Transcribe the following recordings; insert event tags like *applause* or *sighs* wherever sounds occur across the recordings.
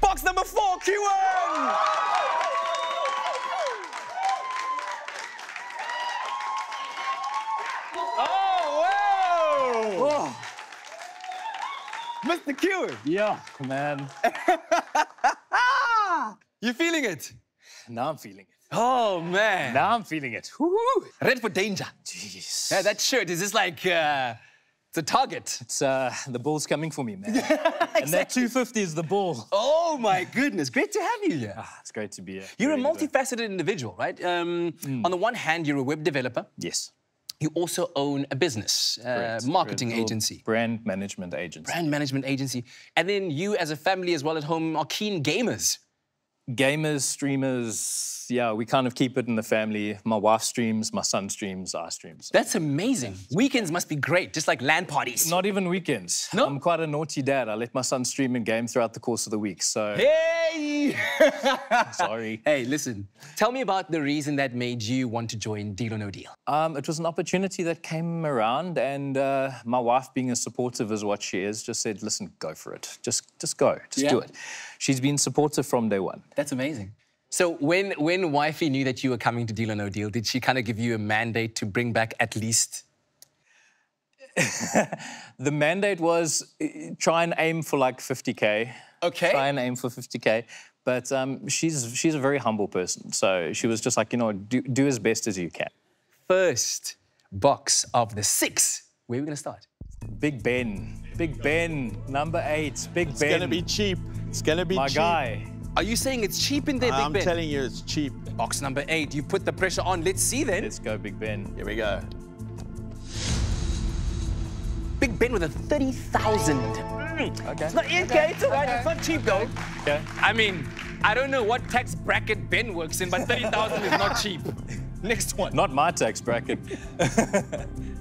Box number four, Q1. Oh, wow. Mr. Q, Yeah, man. *laughs* you feeling it? Now I'm feeling it. Oh, man. Now I'm feeling it. Woo! Ready for danger. Jeez. Yeah, that shirt is just like, uh, it's a target. It's, uh, the ball's coming for me, man. *laughs* And that 250 is the ball. Oh, my goodness. Great to have you here. Ah, it's great to be here. You're a multifaceted individual, right? Um, On the one hand, you're a web developer. Yes. You also own a business, uh, marketing agency, Brand management agency. brand management agency. And then you, as a family as well at home, are keen gamers. Gamers, streamers, yeah, we kind of keep it in the family. My wife streams, my son streams, I stream. So That's amazing. Weekends must be great, just like LAN parties. Not even weekends. No? I'm quite a naughty dad. I let my son stream and game throughout the course of the week. So Hey! *laughs* sorry. hey, listen. Tell me about the reason that made you want to join Deal or No Deal. Um, it was an opportunity that came around, and uh, my wife, being as supportive as what she is, just said, "Listen, go for it. Just, just go. Just do Yeah. it." She's been supportive from day one. That's amazing. So when when wifey knew that you were coming to Deal or No Deal, did she kind of give you a mandate to bring back at least? *laughs* The mandate was uh, try and aim for like 50k. Okay. Try and aim for 50k. But um, she's she's a very humble person, so she was just like, you know, do, do as best as you can. First box of the six. Where are we gonna start? Big Ben, Big Ben, number eight, Big It's Ben, It's gonna be cheap. It's gonna be my cheap. guy. Are you saying it's cheap in there, Big Ben? I'm telling you, it's cheap. Box number eight. You put the pressure on. Let's see then. Let's go, Big Ben. Here we go. Big Ben with a 30,000. Mm. Okay. It's not okay, it's all right. It's not cheap though. Okay. I mean, I don't know what tax bracket Ben works in, but 30,000 is not cheap. *laughs* Next one. Not my tax bracket. *laughs*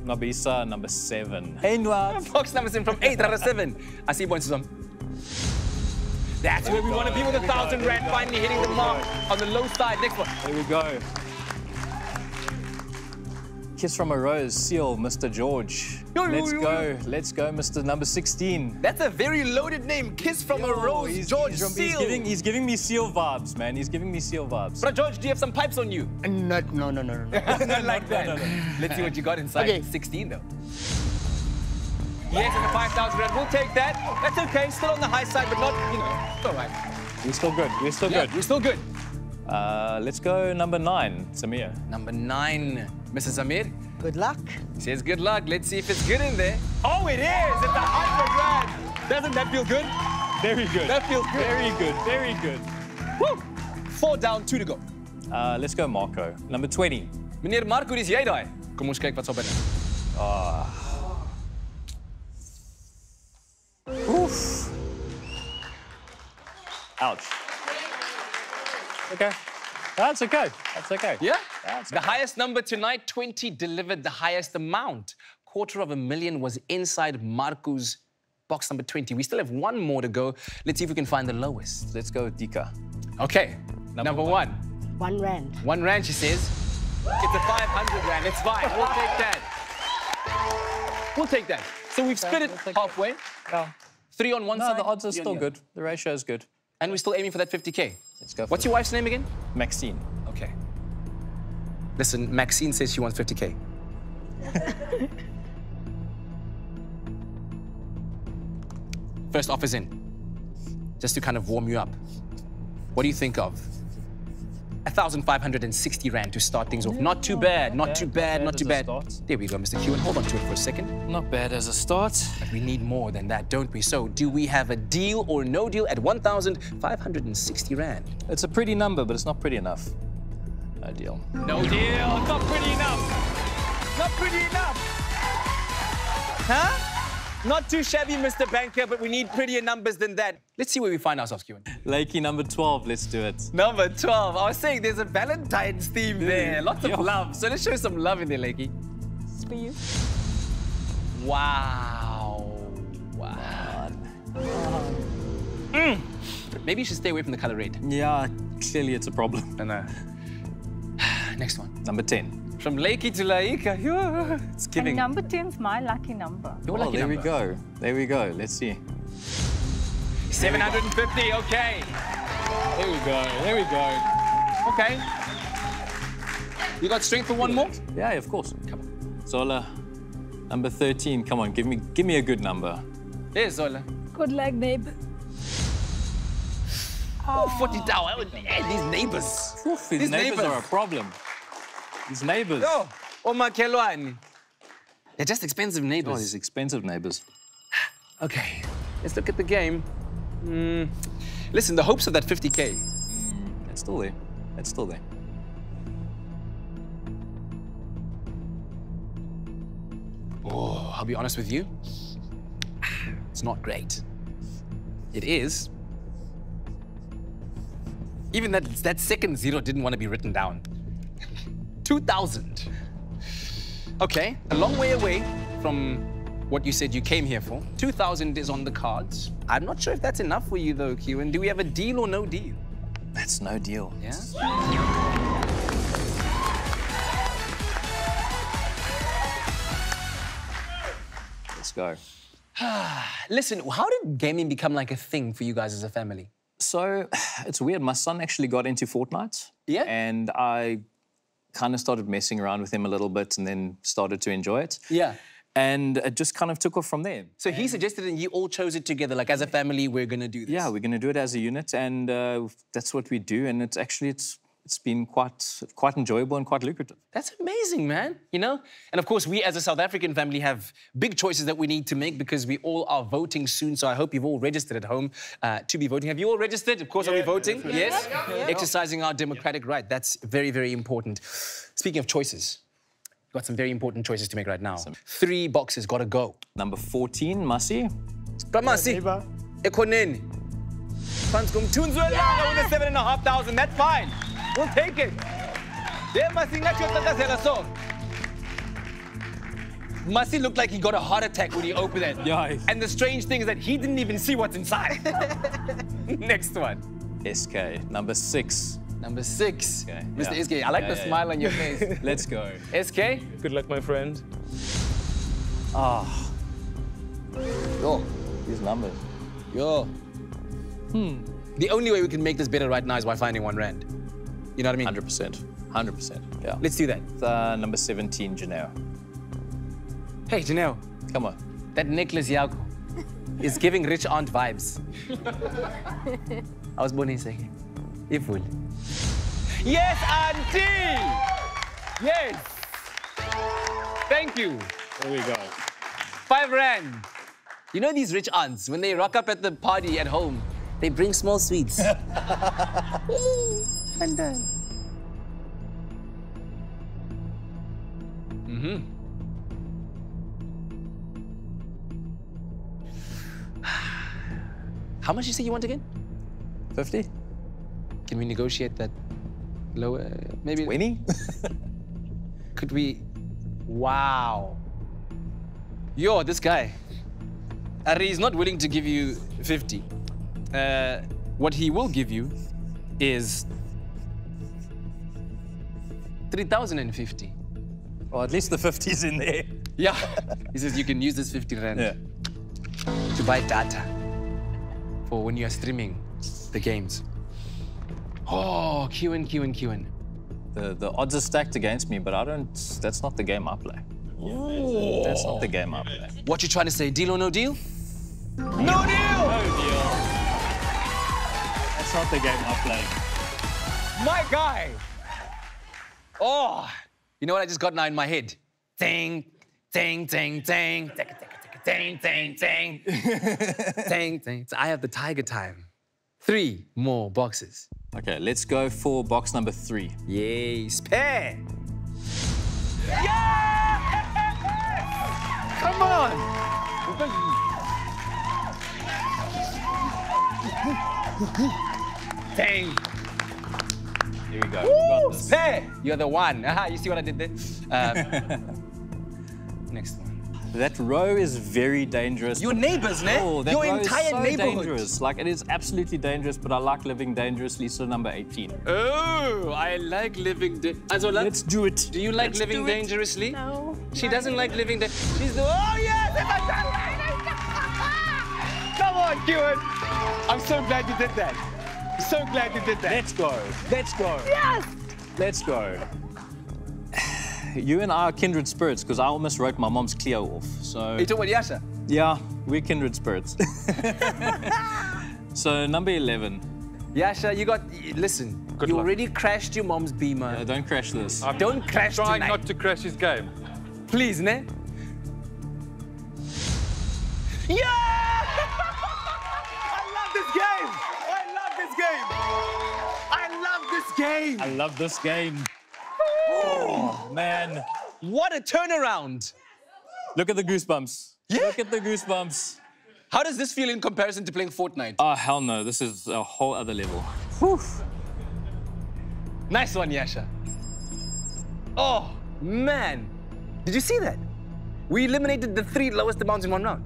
Nabisa, number seven. Einwat. Box number seven from eight out of seven. I see points on. That's where we want to be with a thousand rand finally hitting the mark on the low side. Next one. Here we go. Kiss from a Rose, Seal, Mr. George. Yo, yo, Let's yo, go. Let's go, Mr. Number 16. That's a very loaded name. Kiss from a rose. he's, George he's, from- he's Seal. giving, he's giving me Seal vibes, man. He's giving me Seal vibes. But George, do you have some pipes on you? Not, no, no, no, no. no. Not *laughs* like that. no, no. Let's see what you got inside. Okay. 16 though. Yes, it's a 5,000 rand. We'll take that. That's okay. Still on the high side, but not, you know, it's all right. We're still good. We're still Yeah, good. we're still good. Uh, let's go number nine, Samir. Number nine, Mrs. Samir. Good luck. Says good luck. Let's see if it's good in there. Oh, it is. It's a hundred rand. Doesn't that feel good? Very good. That feels good. Very good. Very good. Woo! Four down, two to go. Uh, let's go Marco. Number 20. Meneer Marco, dis jy daai? Kom ons kyk wat's op binne. Oof. Ouch. Okay. That's okay. That's okay. Yeah? That's The highest number tonight, 20, delivered the highest amount. Quarter of a million was inside Marco's box number 20. We still have one more to go. Let's see if we can find the lowest. Let's go Dika. Okay, number, one. One rand. One rand, she says. It's a 500 rand. It's fine. We'll *laughs* take that. We'll take that. So we've split it we'll take halfway. No, Three on one no side. the odds are still the good. The ratio is good. And we're still aiming for that 50K. Let's go What's your wife's name again? Maxine. Okay. Listen, Maxine says she wants 50K. *laughs* First offer's in. Just to kind of warm you up. What do you think of? 1,560 Rand to start things off. Not too bad, not too bad, not too bad. There we go, Mr. Q. And hold on to it for a second. Not bad as a start. But we need more than that, don't we? So, do we have a deal or no deal at 1,560 Rand? It's a pretty number, but it's not pretty enough. No deal. No deal. Not pretty enough. Not pretty enough. Huh? Not too shabby, Mr. Banker, but we need prettier numbers than that. Let's see where we find ourselves, Kieran. Lakey number 12, let's do it. Number 12. I was saying there's a Valentine's theme there. Lots of Yeah. love. So let's show some love in there, Lakey. It's for you. Wow. Wow. Mm. Maybe you should stay away from the color red. Yeah, clearly it's a problem. I know. *sighs* Next one. Number 10. From Lakey to Laika. Yeah, It's And number 10 is my lucky number. Your Oh, lucky there we go. There we go. Let's see. 750, okay. There we go. There we go. Okay. You got strength for one more? Yeah, of course. Come on. Zola, number 13. Come on, give me give me a good number. There's Zola. Good luck, neighbor. Oh, 40 down. Eh, these neighbors. Oof, these, These neighbors, neighbors. are a problem. These neighbors. Oh, Omakhelwane. They're just expensive Oh, neighbors. these expensive neighbors. *sighs* Okay, let's look at the game. Hmm. Listen, the hopes of that 50k. It's still there. It's still there. Oh, I'll be honest with you. *sighs* It's not great. It is. Even that, that second zero didn't want to be written down. 2,000. Okay, a long way away from what you said you came here for. 2,000 is on the cards. I'm not sure if that's enough for you, though, Keown. Do we have a deal or no deal? That's no deal. Yeah? Let's go. *sighs* Listen, how did gaming become like a thing for you guys as a family? So *sighs* it's weird. My son actually got into Fortnite. Yeah? And I kind of started messing around with him a little bit and then started to enjoy it. Yeah. And it just kind of took off from there. So he suggested and you all chose it together, like as a family, we're gonna do this. Yeah, we're going to do it as a unit, and uh, that's what we do. And it's actually it's it's been quite quite enjoyable and quite lucrative. That's amazing, man. You know? And of course, we as a South African family have big choices that we need to make because we all are voting soon. So I hope you've all registered at home uh, to be voting. Have you all registered? Of course, are we voting? Yes? Exercising our democratic right. That's very, very important. Speaking of choices, we've got some very important choices to make right now. Three boxes gotta go. Number 14, Masi. Kamasi, Neighbor. Ekoneni. Fanskum Tunzwelanga with a seven and a half thousand. That's fine. We'll take it. There, Masi, ngathi uyacacisela so. Masi looked like he got a heart attack when he opened it. Yeah. And the strange thing is that he didn't even see what's inside. *laughs* Next one. SK. Number six. Number six. Okay, Mr. yeah. SK. I like Yeah, the yeah, smile yeah. on your face. *laughs* Let's go. SK? Good luck, my friend. Ah, Yo. these numbers. Yo. Hmm. The only way we can make this better right now is by finding one rand. You know what I mean? 100%. 100%. Yeah. Let's do that. Uh, number 17, Janelle. Hey, Janelle. Come on. That necklace yako is giving rich aunt vibes. I was born in second. Iful. Yes, auntie! Yes! Thank you. There we go. Five rand. You know these rich aunts, when they rock up at the party at home, they bring small sweets. *laughs* and then. Mm-hmm. How much you say you want again? 50? Can we negotiate that lower? Maybe. 20? *laughs* Could we? Wow. Yo, this guy. Ari is not willing to give you 50. Uh, what he will give you is 3,050. well, at least the 50's in there. Yeah. he says you can use this 50 rand Yeah. to buy data for when you're streaming the games. Oh, Qin, Qin, Qin. The, the odds are stacked against me, but I don't. That's not the game I play. Oh. That's not the game I play. What you trying to say? Deal or no deal? No deal! No deal. That's not the game I play. My guy. Oh, you know what I just got now in my head? Ding, ding, ding, ding, ding, ding, ding, ding, ding. *laughs* So I have the tiger time. Three more boxes. Okay, let's go for box number three. Yay, spare. Yeah! Come on. Dang. Here we go. We got this. You're the one. Aha, you see what I did there? Uh, *laughs* next one. That row is very dangerous. Your neighbors, ne? Oh, that Your row entire is so neighborhood. dangerous. Like it is absolutely dangerous, but I like living dangerously. So number 18. Oh, I like living. Da- Azola, Let's do it. do you like Let's living dangerously? No. She doesn't like living. Da- She's the. Oh yes! *laughs* Come on, on, Kieran. I'm so glad you did that. So glad you did that. Let's go. Let's go. Yes! Let's go. *sighs* You and I are kindred spirits because I almost wrote my mom's Cleo off. So You talking about Yasha? yeah, we're kindred spirits. *laughs* *laughs* so number 11. Yasha, you got. Listen, Good you luck. already crashed your mom's beamer. Uh, don't crash this. Don't crash Trying tonight. not to crash his game. Please, ne? Yeah! This game! I love this game. Oh, man. What a turnaround! Look at the goosebumps. Yeah. Look at the goosebumps. How does this feel in comparison to playing Fortnite? Oh, hell no. This is a whole other level. Nice one, Yasha. Oh, man. Did you see that? We eliminated the three lowest amounts in one round.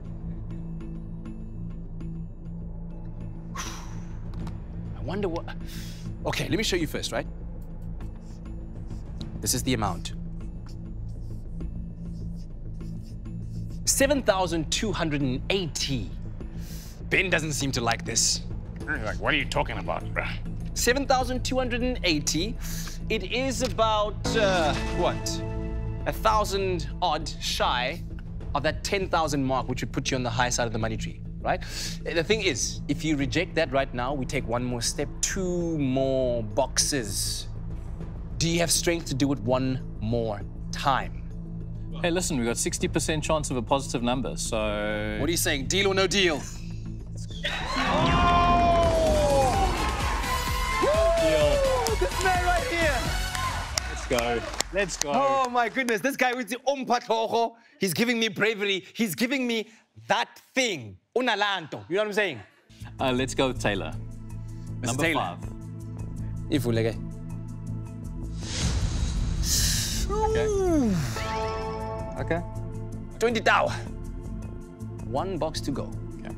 I wonder what. Okay, let me show you first, right? This is the amount. 7,280. Ben doesn't seem to like this. Like, what are you talking about, bruh? 7,280. It is about, uh, what? A thousand odd shy of that 10,000 mark, which would put you on the high side of the money tree, right? The thing is, if you reject that right now, we take one more step, two more boxes. Do you have strength to do it one more time? Hey, listen, we got 60% chance of a positive number, so. What are you saying? Deal or no deal? This man right here. Let's go. Let's go. Oh my goodness, this guy with the umpatlogo, he's giving me bravery. He's giving me that thing. Unalanto. You know what I'm saying? Uh, let's go with Taylor. Number Taylor. five. Ivuleke. Okay. 20 tau. One box to go. Okay.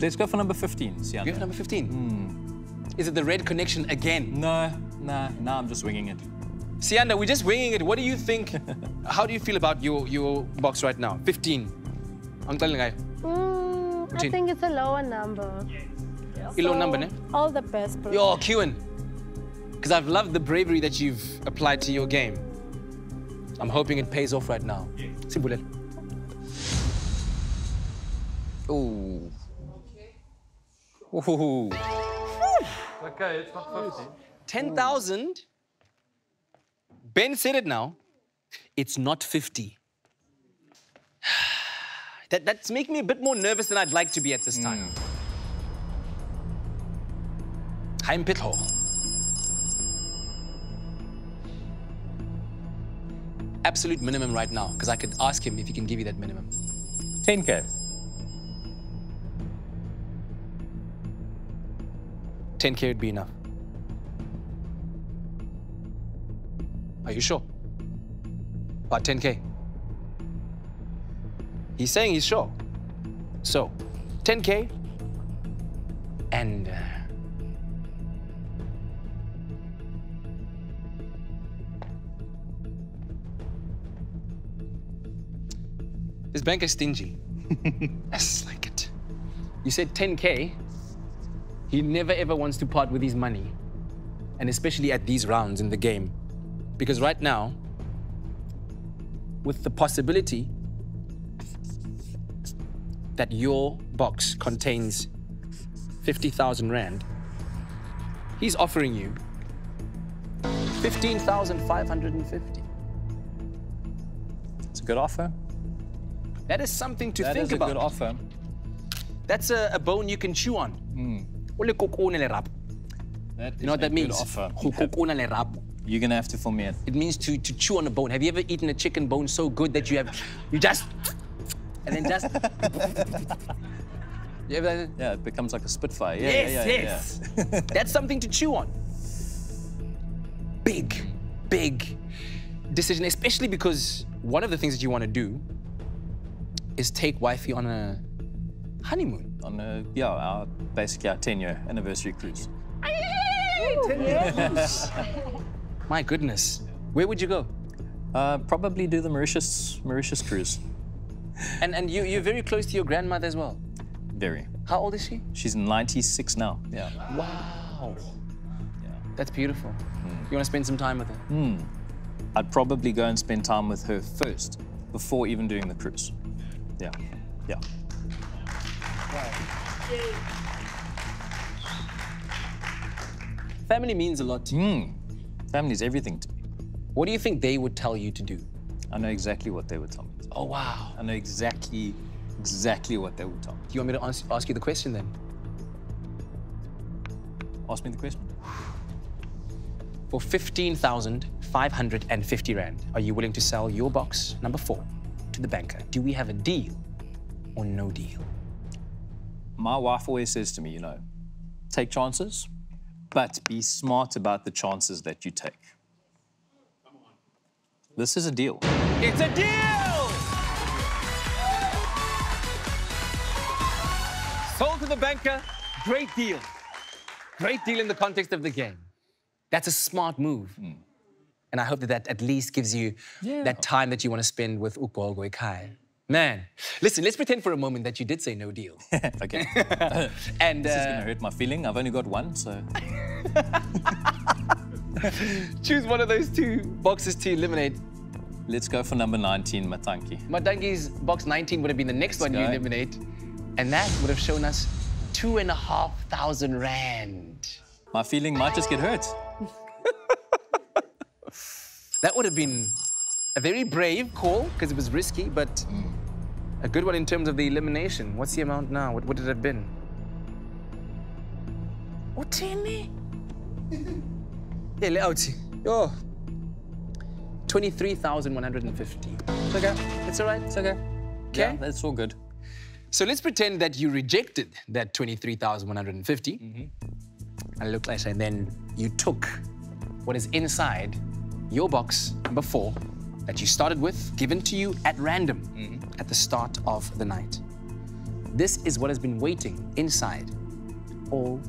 Let's go for number 15. Sian. You have number 15. Is it the red connection again? No, nah, nah, I'm just winging it. Sianda, we're just winging it. What do you think? *laughs* How do you feel about your, your box right now? 15. Ang taling ay. Mm, I think it's a lower number. Ilo So, number, ne? All the best, bro. Yo, Keown. Because I've loved the bravery that you've applied to your game. I'm hoping it pays off right now. Sibulel. Ooh. Ooh. Okay, it's not 50. 10,000. Ben said it now. It's not 50. *sighs* That, that's making me a bit more nervous than I'd like to be at this time. Hmm. Haim Pitho. Absolute minimum right now, because I could ask him if he can give you that minimum. 10K. 10K would be enough. Are you sure? About 10K? He's saying he's sure. So, 10K and. Uh, this bank is stingy. *laughs* That's like it. You said 10K. He never ever wants to part with his money, and especially at these rounds in the game. Because right now, with the possibility that your box contains 50,000 Rand, he's offering you 15,550. It's a good offer. That is something to That think is a about. good offer. That's a, a bone you can chew on. Hmm. Ole kokone le rap. That You know what that means? Offer. Go kokona le rap. You're gonna have to film me it. It means to, to chew on a bone. Have you ever eaten a chicken bone so good that you have, you just, and then just. *laughs* you ever, Yeah, it becomes like a Spitfire. Yeah, yes, yeah, yeah, yes. *laughs* That's something to chew on. Big, big decision, especially because one of the things that you want to do is take wifey on a honeymoon. On a, yeah, our, basically our 10 year anniversary cruise. *laughs* My goodness. Where would you go? Uh, probably do the Mauritius Mauritius cruise. And, and you, you're very close to your grandmother as well. Very. How old is she? She's 96 now. Yeah. Wow. Yeah. That's beautiful. Hmm. You want to spend some time with her? Hmm. I'd probably go and spend time with her first before even doing the cruise. Yeah. Yeah. Family means a lot to you. Hmm. Family's everything to me. What do you think they would tell you to do? I know exactly what they would tell me. Oh, wow. I know exactly, exactly what they would tell me. Do you want me to ask, ask you the question then? Ask me the question. For 15,550 Rand, are you willing to sell your box number four to the banker? Do we have a deal or no deal? My wife always says to me, you know, take chances, but be smart about the chances that you take. This is a deal. It's a deal! Sold to the banker, great deal. Great deal in the context of the game. That's a smart move. And I hope that that at least gives you Yeah. that time that you want to spend with Ukbolgo Kai. Man, listen, let's pretend for a moment that you did say no deal. *laughs* okay. *laughs* And this is uh, gonna hurt my feeling. I've only got one, so *laughs* choose one of those two boxes to eliminate. Let's go for number 19, Matanki. Madangi's box 19 would have been the next one you eliminate. And that would have shown us two and a half thousand rand. My feeling might just get hurt. *laughs* That would have been a very brave call because it was risky, but a good one in terms of the elimination. What's the amount now? What would it have been? Utini? Yeah, Leoti. Oh. 23,150. It's okay. It's all right. It's okay. Yeah, Okay. that's all good. So let's pretend that you rejected that 23,150. And mm-hmm. look like and then you took what is inside your box number four that you started with, given to you at random mm-hmm. at the start of the night. This is what has been waiting inside all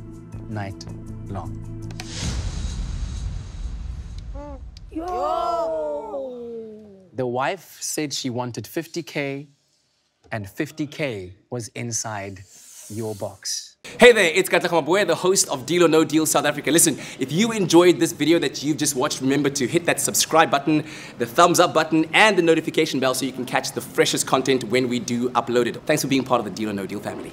night long. The wife said she wanted 50K and 50K was inside your box. Hey there, it's Katlego Maboe, the host of Deal or No Deal South Africa. Listen, if you enjoyed this video that you've just watched, remember to hit that subscribe button, the thumbs up button, and the notification bell so you can catch the freshest content when we do upload it. Thanks for being part of the Deal or No Deal family.